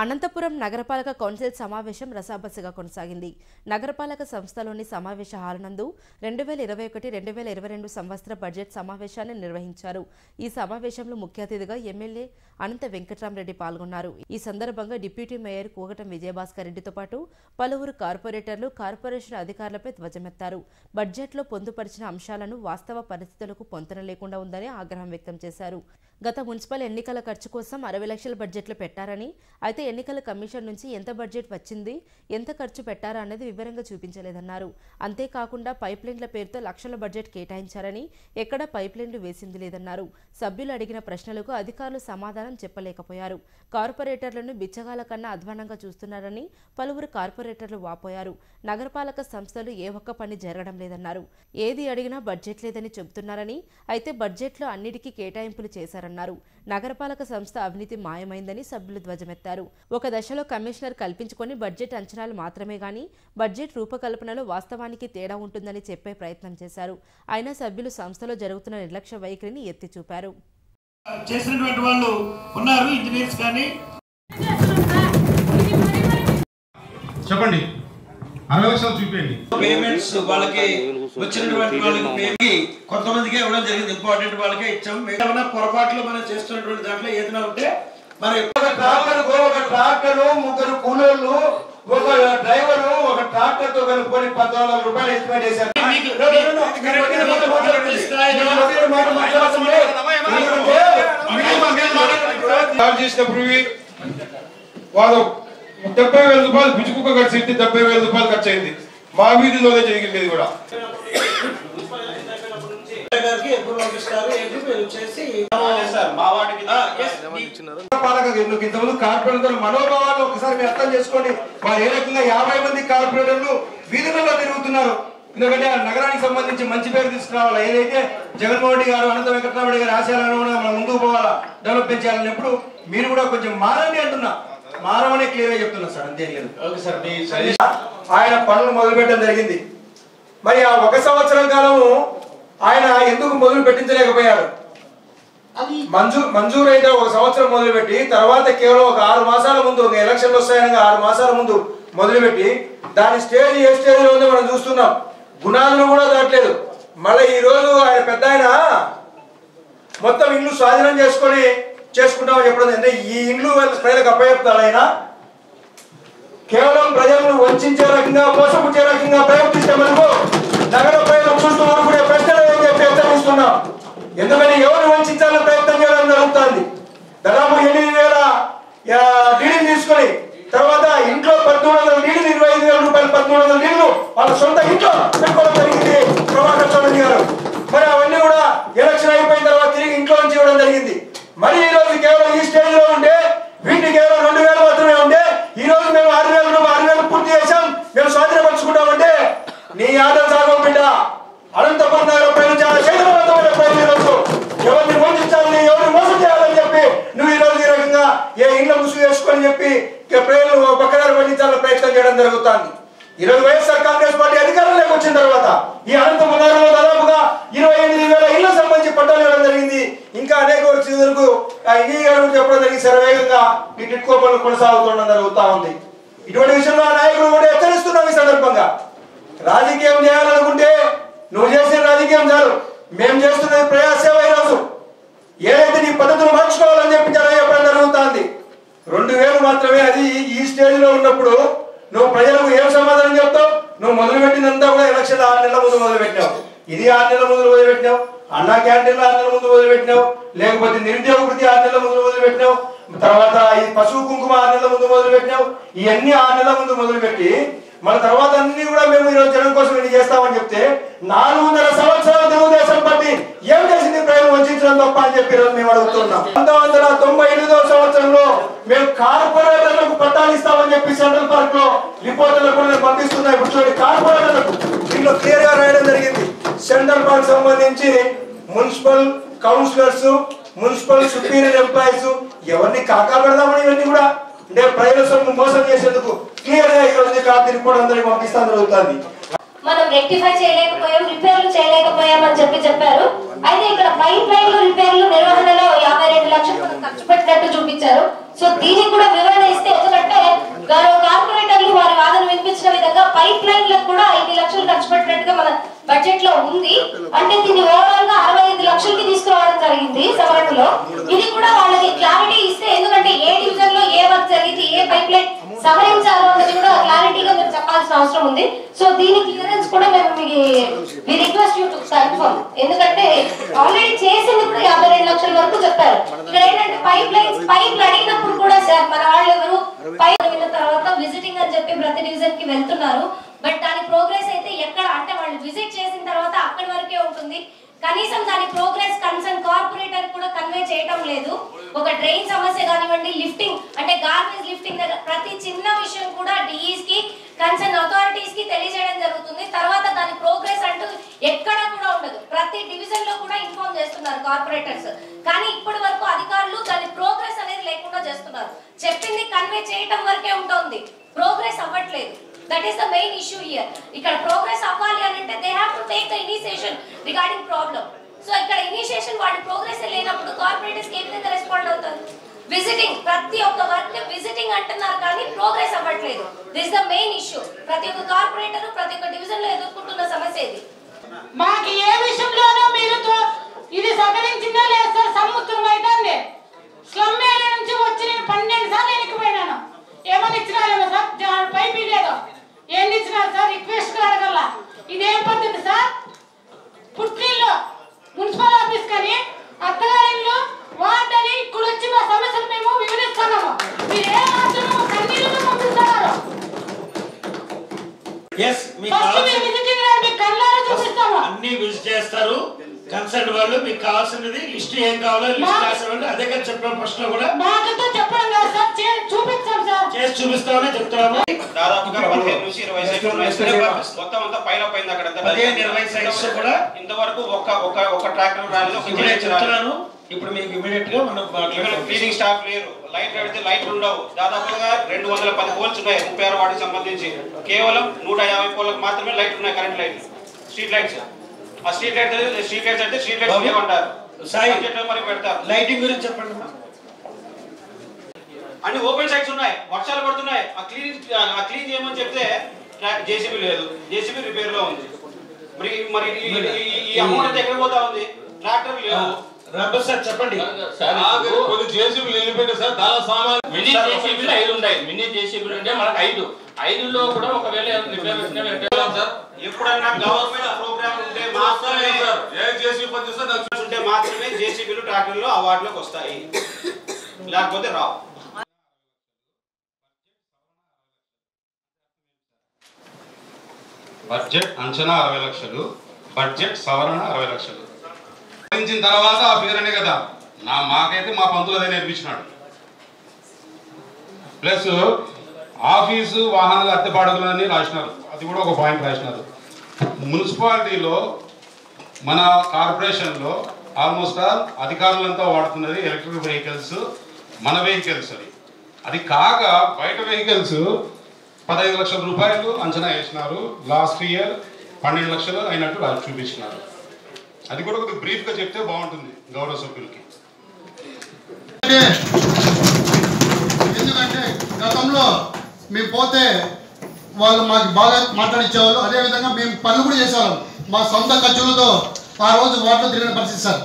అనంతపురం నగరపాలక కౌన్సిల్ సమావేశం రసాబస్సుగా కొనసాగింది. నగరపాలక సంస్థలోని సమావేశ హాలనందు రెండు వేల ఇరవై ఒకటి రెండు వేల ఇరవై రెండు సంవత్సర బడ్జెట్ సమావేశాన్ని నిర్వహించారు. ఈ సమావేశంలో ముఖ్య అతిథిగా ఎమ్మెల్యే అనంత వెంకట్రామరెడ్డి పాల్గొన్నారు. ఈ సందర్భంగా డిప్యూటీ మేయర్ కూగటం విజయభాస్కర్ రెడ్డితో పాటు పలువురు కార్పొరేటర్లు కార్పొరేషన్ అధికారులపై ధ్వజమెత్తారు. బడ్జెట్లో పొందుపరిచిన అంశాలను వాస్తవ పరిస్థితులకు పొంతన లేకుండా ఉందని ఆగ్రహం వ్యక్తం చేశారు. గత మున్సిపల్ ఎన్నికల ఖర్చు కోసం అరవై లక్షల బడ్జెట్లు పెట్టారని అయితే ఎన్నికల కమిషన్ నుంచి ఎంత బడ్జెట్ వచ్చింది ఎంత ఖర్చు పెట్టారా అనేది వివరంగా చూపించలేదన్నారు. అంతేకాకుండా పైప్ లైన్ల పేరుతో లక్షల బడ్జెట్ కేటాయించారని ఎక్కడ పైప్ లైన్లు వేసింది లేదన్నారు. సభ్యులు అడిగిన ప్రశ్నలకు అధికారులు సమాధానం చెప్పలేకపోయారు. కార్పొరేటర్లను బిచ్చగాల కన్నా అధ్వానంగా చూస్తున్నారని పలువురు కార్పొరేటర్లు వాపోయారు. నగరపాలక సంస్థలు ఏ ఒక్క పని జరగడం లేదన్నారు. ఏది అడిగినా బడ్జెట్ లేదని చెబుతున్నారని అయితే బడ్జెట్లో అన్నిటికీ కేటాయింపులు చేశారన్నారు. నగరపాలక సంస్థ అవినీతి మాయమైందని సభ్యులు ధ్వజమెత్తారు. ఒక దశలో కమిషనర్ కల్పించుకొని బడ్జెట్ అంచనాలు మాత్రమే గాని బడ్జెట్ రూపకల్పనలో వాస్తవానికి తేడా ఉంటుందని చెప్పే ప్రయత్నం చేశారు. అయినా సభ్యులు సంస్థలో జరుగుతున్న నిర్లక్ష్య వైఖరిని ఎత్తి చూపారు చేసినటువంటి వాళ్ళు ఉన్నారు ఇంజనీర్స్ కానీ. చెప్పండి. అరవై లక్షలు చూపించండి పేమెంట్స్ వాళ్ళకి వచ్చినటువంటి వాళ్ళకి కొంతమందికి ఇవ్వడం జరిగింది. ఇంపార్టెంట్ వాళ్ళకే ఇచ్చాము. ఏమైనా పొరపాట్లు మనం చేస్తున్నటువంటి దాంట్లో ఏదైనా ఉంటే మరి ఒక ట్రాక్టర్ ఒక ట్రాక్టర్ ముగ్గురు కూలోళ్ళు ఒక డ్రైవర్ ఒక ట్రాక్టర్తో కలుపుకొని పద్నాలుగు వందల రూపాయలు ఎస్టిమేట్ చేశారు. చేసినప్పుడు వాళ్ళు డెబ్బై వేల రూపాయలు పిచ్చుకుక్క ఖర్చు డెబ్బై వేల రూపాయలు ఖర్చు అయింది. మా వీధిలోనే జరిగింది కూడా. గారికి ఎప్పుడు పంపిస్తారు? ఏంటి? మీరు చేసి పాలక ఎందుకు ఇంతమంది కార్పొరేటర్ మనోభావాలు ఒకసారి మీరు అర్థం చేసుకోండి. వారు ఏ రకంగా యాభై మంది కార్పొరేటర్లు వీధులలో తిరుగుతున్నారు. ఎందుకంటే ఆ నగరానికి సంబంధించి మంచి పేరు తీసుకురావాలి? ఏదైతే జగన్మోహన్ రెడ్డి గారు అనంత వెంకటరామరెడ్డి గారి ఆశయాలను మనం ముందుకు పోవాలా? డెవలప్ చేయాలన్నప్పుడు మీరు కూడా కొంచెం మారండి అంటున్నా. మారమనే క్లియర్గా చెప్తున్నా సార్ అంతేం లేదు. ఓకే సార్ మీ ఆయన పనులు మొదలుపెట్టడం జరిగింది. మరి ఆ ఒక సంవత్సరం కాలము ఆయన ఎందుకు మొదలు పెట్టించలేకపోయారు మంజూరు మంజూరు అయితే ఒక సంవత్సరం మొదలుపెట్టి తర్వాత కేవలం ఒక ఆరు మాసాల ముందు ఒక ఎలక్షన్లు వస్తాయనగా ఆరు మాసాల ముందు మొదలుపెట్టి దాని స్టేజ్ ఏ స్టేజ్లో ఉందో మనం చూస్తున్నాం. గుణాలను కూడా దాటలేదు. మళ్ళీ ఈ రోజు ఆయన పెద్ద ఆయన మొత్తం ఇల్లు స్వాధీనం చేసుకొని చేసుకుంటామని చెప్పడం అంటే ఈ ఇల్లు ప్రజలకు అప్పచెప్తాడు ఆయన కేవలం ప్రజలను వంచే రకంగా మోసపుచ్చే రకంగా ప్రవర్తిస్తే మనకు నగర ప్రజలు చూస్తూ ఊరుకునే ప్రశ్నలు ఏం చెప్పి ఎందుకని ఎవరు వంచాలని ప్రయత్నం చేయడం జరుగుతుంది దాదాపు ఎనిమిది వేల ఆ, డీడీలు తీసుకొని తర్వాత ఇంట్లో పద్మూడు వందల డీడీలు ఇరవై ఐదు వేల రూపాయలు పద్మూడు వందల డీడీలు వాళ్ళ సొంత ఇంట్లో పెట్టుకోవడం జరిగింది ప్రభాకర్ చౌదరి గారు మరి అవన్నీ కూడా ఎలక్షన్ అయిపోయిన తర్వాత తిరిగి ఇంట్లో నుంచి ఇవ్వడం జరిగింది మరి ఈ రోజు కేవలం ఈ స్టేజ్లో ఉంటే వీటికి కేవలం రెండు వేలు మాత్రమే ఉంటే ఈ రోజు మేము ఆరు వేల రూపాయలు ఆరు వేలు పూర్తి చేశాం మేము స్వాధీనపరుచుకుంటామంటే నీ ఆటలు సాగం బిడ్డ అనంతపురం నగర ప్రజలు చాలా శైలవంతమైన ప్రజలు ఈరోజు ఎవరిని మోసించాలని ఎవరిని మోసం చేయాలని చెప్పి నువ్వు ఈ రోజు ఈ రకంగా ఏ ఇంట్లో ముసుగు వేసుకొని చెప్పి ఇక ప్రజలు పక్కదారి పండించాలని ప్రయత్నం చేయడం జరుగుతుంది ఈ రోజు వైఎస్ఆర్ కాంగ్రెస్ పార్టీ అధికారంలోకి వచ్చిన తర్వాత ఈ అనంతపురం నగరంలో దాదాపుగా ఇరవై ఎనిమిది వేల ఇళ్ళ సంబంధించి పట్టాలు ఇవ్వడం జరిగింది. ఇంకా అనేక వరకు అంగీకారం చెప్పడం జరిగింది. శరవేగంగా ఈ టిట్కో పనులు కొనసాగుతుండడం జరుగుతా ఉంది. ఇటువంటి విషయంలో ఆ నాయకులు కూడా హెచ్చరిస్తున్నాం ఈ సందర్భంగా. రాజకీయం చేయాలనుకుంటే నువ్వు చేసిన రాజకీయం చాలు. మేము చేస్తున్నది ప్రజాసేవ ఈరోజు. ఏదైతే నీ పద్ధతులు మార్చుకోవాలని చెప్పి జనం చెప్పడం జరుగుతుంది రెండు వేలు మాత్రమే అది ఈ- ఈ స్టేజ్లో ఉన్నప్పుడు నువ్వు ప్రజలకు ఏం సమాధానం చెప్తావు? నువ్వు మొదలు పెట్టినంతా కూడా ఎలక్షన్ ఆరు నెలల ముందు మొదలుపెట్టినావు. ఇది ఆరు నెలల ముందు మొదలు పెట్టినావు అన్నా క్యాంటీన్లు ఆరు నెలల ముందు మొదలు పెట్టినావు లేకపోతే నిరుద్యోగ వృత్తి ఆరు నెలల ముందు మొదలు పెట్టినావు తర్వాత ఈ పశువు కుంకుమ ఆరు నెలల ముందు మొదలు పెట్టినావు ఇవన్నీ ఆరు నెలల ముందు మొదలు పెట్టి మన తర్వాత అన్ని కూడా మేము ఈరోజు జనం కోసం ఇది చేస్తామని చెప్తే నాలుగు వందల సంవత్సరాల తెలుగుదేశం పార్టీ ఏం చేసి వంచడం తప్ప అని చెప్పి మేము అడుగుతున్నాం. పంతొమ్మిది వందల తొంభై ఎనిమిదవ సంవత్సరంలో మేము కార్పొరేటర్లకు పట్టాలు ఇస్తామని చెప్పి సెంట్రల్ పార్క్లో రిపోర్టర్లు కూడా నేను పంపిస్తున్నా. ఇప్పుడు చూడండి కార్పొరేటర్లకు దీంట్లో క్లియర్గా రాయడం జరిగింది. సెంట్రల్ పార్క్ సంబంధించి municipal councillors municipal superior employees ఎవరిని కాకా పెడదామని ఇవన్నీ కూడా అంటే ప్రజల సొమ్ము మోసం చేసేందుకు క్లియర్గా ఇక్కడ ఉంది కాబట్టి రిపోర్ట్ అందరికి పంపిస్తాను జరుగుతుంది. మనం రెక్టిఫై చేయలేకపోయాం రిపేర్లు చేయలేకపోయాం అని చెప్పి చెప్పారు. అయితే ఇక్కడ పైప్ లైన్ రిపేర్లు నిర్వహణలో యాభై రెండు లక్షలు మనం ఖర్చు పెట్టినట్టు చూపించారు. సో దీనికి కూడా వివరణ ఇస్తే ఎందుకంటే గౌరవ కార్పొరేటర్లు వారి వాదన వినిపించిన విధంగా పైప్ లైన్లకు కూడా ఐదు లక్షలు ఖర్చు పెట్టినట్టుగా మన బడ్జెట్లో ఉంది. అంటే దీన్ని ఓవరాల్గా అరవై ఐదు లక్షలకి తీసుకురావడం జరిగింది సవరణలో. ఇది కూడా వాళ్ళకి క్లారిటీ ఇస్తే ఎందుకంటే ఏ డివిజన్లో ఏ వర్క్ జరిగింది ఏ పైప్ లైన్ సవరించాలో అన్నది కూడా క్లారిటీగా మీరు చెప్పాల్సిన అవసరం ఉంది. సో దీని క్లియరెన్స్ కూడా మేము మీ రిక్వెస్ట్ యూ టు కన్ఫర్మ్ ఎందుకంటే ఆల్రెడీ చేసింది కూడా యాభై రెండు లక్షల వరకు చెప్పారు. ఇక్కడ ఏంటంటే పైప్ లైన్స్ పైప్ అడిగినప్పుడు కూడా సార్ మన వాళ్ళు ఎవరు పైప్ విన్న తర్వాత విజిటింగ్ అని చెప్పి ప్రతి డివిజన్కి వెళ్తున్నారు. బట్ దాని ప్రోగ్రెస్ అయితే ఎక్కడ అంటే వాళ్ళు విజిట్ చేసిన తర్వాత అక్కడి వరకే ఉంటుంది. కనీసం దాని ప్రోగ్రెస్ కన్సర్న్ కార్పొరేటర్ కూడా కన్వే చేయటం లేదు. ఒక డ్రైన్ సమస్య కానివ్వండి లిఫ్టింగ్ అంటే గార్బేజ్ లిఫ్టింగ్ దగ్గర ప్రతి చిన్న విషయం కూడా డిఈస్కి కన్సర్న్ అథారిటీస్కి తెలియజేయడం జరుగుతుంది. తర్వాత దాని ప్రోగ్రెస్ అంటూ ఎక్కడ కూడా ఉండదు. ప్రతి డివిజన్లో కూడా ఇన్ఫార్మ్ చేస్తున్నారు కార్పొరేటర్స్ కానీ ఇప్పటి వరకు అధికారులు దాని ప్రోగ్రెస్ అనేది లేకుండా చేస్తున్నారు. చెప్పింది కన్వే చేయటం వరకే ఉంటుంది. ప్రోగ్రెస్ అవ్వట్లేదు. That is the main issue here ఇక్కడ ప్రోగ్రెస్ అవ్వాలి అని అంటే they have to take the initiation regarding problem so ఇక్కడ ఇనిషియేషన్ వాడి ప్రోగ్రెస్ లేనప్పుడు కార్పొరేటర్స్ ఏ విధంగా రెస్పాండ్ అవుతారు? విజిటింగ్ ప్రతి ఒక్క వర్క్ విజిటింగ్ అంటున్నారు కానీ ప్రోగ్రెస్ అవ్వట్లేదు. దిస్ ద మెయిన్ ఇష్యూ ప్రతి ఒక్క కార్పొరేటర్ ప్రతి ఒక్క డివిజన్లో ఎదుర్కొంటున్న సమస్య ఇది. మాకు ఏ విషయంలోనూ మీరు ఇది సహకరించిందో లేదు సార్ సముద్రం అయితే స్లమ్ ఏరియా నుంచి వచ్చి నేను పన్నెండు సార్లు ఎనికిపోయినాను ఏమని ఇచ్చినారేమో సార్ జా- పైపు లేదు ఏంది ఇచ్చినారు సార్ రిక్వెస్ట్ అడగల ఇదేం పద్ధతి సార్? పుట్టిల్లు మున్సిపల్ ఆఫీస్ కానీ అత్తగారిల్లు వార్డ్ అని ఇక్కడ వచ్చి మా సమస్యలు మేము వివరిస్తున్నాము. మీరు ఏ మాత్రం కన్నీళ్ళతో పంపిస్తున్నారు ఫస్ట్ మీరు విజిటింగ్ రండి కళ్ళారా చూపిస్తాము. అన్ని విజిట్ చేస్తారు కన్సల్ట్ వాళ్ళు మీకు కావాల్సినది లిస్ట్ ఏం కావాలో లిస్ట్ రాసేవాళ్ళు అదే కదా చెప్పిన ఫస్ట్లో కూడా. మాకంతా చెప్పడం కాదు సార్ చే- చూపించాం సార్. చేసి చూపిస్తామని చెప్తున్నాము. దాదాపుగా పదిహేను నుంచి ఇరవై సెకండ్లు మొత్తం అంతా పైన పైన అక్కడ అంతా పదిహేను ఇరవై సైట్స్ కూడా ఇంతవరకు ఒక ఒక ఒక ట్రాక్టర్ రాలేదు ఒక. చెప్తున్నాను. ఇప్పుడు మీకు ఇమీడియట్గా మనం క్లీనింగ్ స్టాఫ్ లేరు. లైట్ పెడితే లైట్లు ఉండవు. దాదాపుగా రెండు వందల పది పోల్స్ ఉన్నాయి ముప్పై ఆరు వాటికి సంబంధించి. కేవలం నూట యాభై పోల్లకు మాత్రమే లైట్ ఉన్నాయి కరెంట్ లైట్ స్ట్రీట్ లైట్స్ ఆ స్ట్రీట్ లైట్ స్ట్రీట్ లైట్స్ అంటే స్ట్రీట్ లైట్స్ సాయి. మరి పెడతారు. లైటింగ్ గురించి చెప్పండి. అన్ని ఓపెన్ సైట్స్ ఉన్నాయి వర్షాలు పడుతున్నాయి. ఆ క్లీన్ ఆ క్లీన్ చేయమని చెప్తే జేసీబీ లేదు. జేసీబీ రిపేర్లో ఉంది. మరి మరి ఈ- అమౌంట్ ఎక్కడ పోతా ఉంది? ట్రాక్టర్ లేవు. రాంబర్ సార్ చెప్పండి. కొన్ని జేసీబీలు వెళ్ళిపోయినాయి సార్ మినీ జేసీబీలు ఐదు ఉన్నాయి. మినీ జేసీబీలు అంటే మనకు ఐదు. ఐదులో కూడా ఒకవేళ రిపేర్ వచ్చినా పెట్టాం సార్ ఎప్పుడన్నా గవర్నమెంట్ ప్రోగ్రామ్ ఉంటే మాత్రమే ఉంటే మాత్రమే జేసీబీలు ట్రాక్టర్లు ఆ వార్డులోకి వస్తాయి. లేకపోతే రావు. బడ్జెట్ అంచనా అరవై లక్షలు బడ్జెట్ సవరణ అరవై లక్షలు. సాధించిన తర్వాత ఆ పేరనే కదా. నా మాకైతే మా పంతులు అదే నేర్పించినాడు. ప్లస్ ఆఫీసు వాహనాల అద్దె బాడుగులని రాసినారు. అది కూడా ఒక పాయింట్ రాసినారు. మున్సిపాలిటీలో మన కార్పొరేషన్లో ఆల్మోస్ట్ ఆల్ అధికారులంతా వాడుతున్నది ఎలక్ట్రిక్ వెహికల్స్ మన వెహికల్స్ అది. అది కాక బయట వెహికల్స్ పదహైదు లక్షల రూపాయలు అంచనా వేసినారు. లాస్ట్ ఇయర్ పన్నెండు లక్షలు అయినట్టు వాళ్ళు చూపించినారు. అది కూడా కొద్దిగా బ్రీఫ్గా చెప్తే బాగుంటుంది గౌరవ సభ్యులకి. ఎందుకంటే గతంలో మేము పోతే వాళ్ళు మాకు బాగా మాట్లాడిచ్చేవాళ్ళు. అదేవిధంగా మేము పనులు కూడా చేసేవాళ్ళం. మా సొంత ఖర్చులతో ఆ రోజు వాటిలో తిరిగిన పరిస్థితి సార్.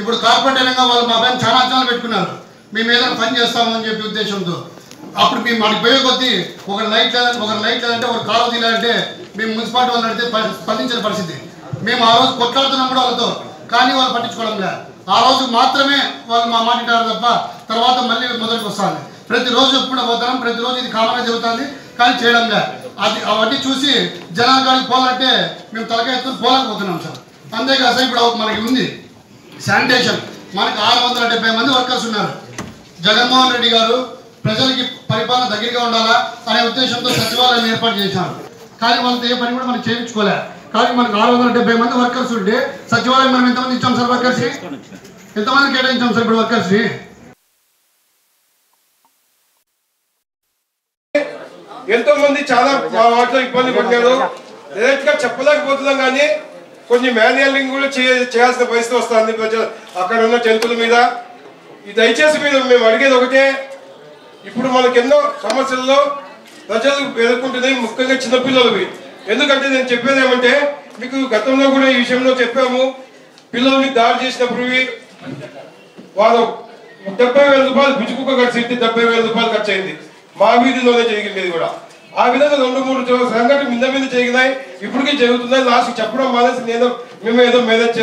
ఇప్పుడు కార్పొరేట్ రంగం వాళ్ళు మా పైన చాలా అంచనాలు పెట్టుకున్నారు. మేము ఏదైనా పని చేస్తామని చెప్పి ఉద్దేశంతో. అప్పుడు మేము మనకి పోయే కొద్దీ ఒక లైట్ లేదంటే ఒక లైట్ లేదంటే ఒక కాలువ తీయాలంటే మేము మున్సిపాలిటీ వాళ్ళు అడిగితే స్పందించిన పరిస్థితి. మేము ఆ రోజు కొట్లాడుతున్నాం కూడా వాళ్ళతో. కానీ వాళ్ళు పట్టించుకోవడం లేదు. ఆ రోజు మాత్రమే వాళ్ళు మా మాట తప్ప తర్వాత మళ్ళీ మొదటికి వస్తుంది ప్రతిరోజు చెప్పుకుంటూ పోతాం ప్రతిరోజు ఇది కామన్గా జరుగుతుంది. కానీ చేయడం లేదు. అది అవన్నీ చూసి జనాల పోవాలంటే మేము తలకాయ ఎత్తుకుని పోలేకపోతున్నాం సార్. అంతేకాదు సార్ ఇప్పుడు మనకి ఉంది శానిటేషన్. మనకి ఆరు వందల డెబ్బై మంది వర్కర్స్ ఉన్నారు. జగన్మోహన్ రెడ్డి గారు ప్రజలకి పరిపాలన దగ్గరగా ఉండాలా అనే ఉద్దేశంతో సచివాలయం ఏర్పాటు చేశారు. కానీ వాళ్ళతో ఏ పని కూడా మనం చేయించుకోలే. కానీ మనకు ఆరు వందల డెబ్బై మంది వర్కర్స్ ఉంటే సచివాలయం మనం ఎంతమంది ఇచ్చాం సార్ వర్కర్స్ ఎంతమంది కేటాయించాం సార్ ఇప్పుడు వర్కర్స్ ఎంతో మంది చాలా మా వాటిలో ఇబ్బంది పడ్డారు. డైరెక్ట్గా చెప్పలేకపోతున్నాం కానీ కొంచెం మాన్యువలింగ్ కూడా చేయ- చేయాల్సిన పరిస్థితి వస్తుంది ప్రజలు. అక్కడ ఉన్న జంతువుల మీద. ఈ దయచేసి మీరు మేము అడిగేది ఒకటే. ఇప్పుడు మనకి ఎన్నో సమస్యల్లో ప్రజలు ఎదుర్కొంటున్నాయి ముఖ్యంగా చిన్నపిల్లలవి. ఎందుకంటే నేను చెప్పేది ఏమంటే మీకు గతంలో కూడా ఈ విషయంలో చెప్పాము. పిల్లల్ని దాడి చేసినప్పుడు వాళ్ళు డెబ్బై వేల రూపాయలు బిజుకుక్క ఖర్చు డెబ్బై వేల రూపాయలు ఖర్చు అయింది. మా వీధిలోనే జరిగింది కూడా. ఆ విధంగా రెండు మూడు సంఘటన మీద మీద జరిగినాయి ఇప్పటికీ జరుగుతున్నాయి. లాస్ట్ చెప్పడం మానేసి నేను మేము ఏదో మేనేజ్ చేస్తాం